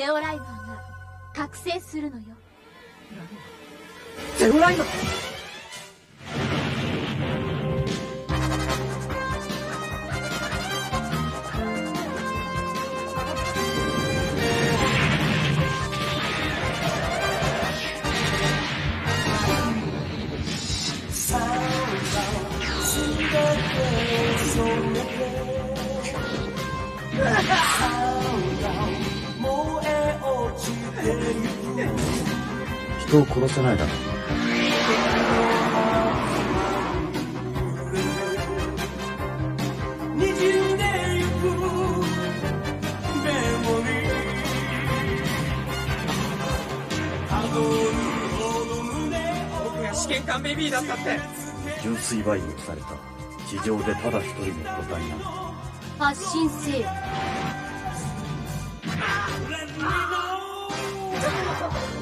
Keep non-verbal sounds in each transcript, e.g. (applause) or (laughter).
ゼオライガーが覚醒するのよ。ゼオライガー人を殺せないだろ僕が試験官ベビーだったって。純粋培養された地上でただ一人の個体なんだ発信せよ (laughs)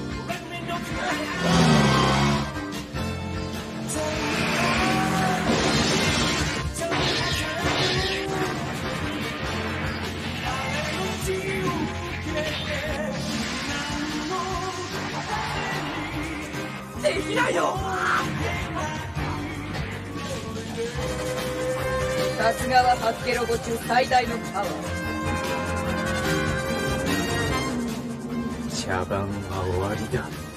できないよ。さすがはハッケロボ中最大のパワー。茶番は終わりだ。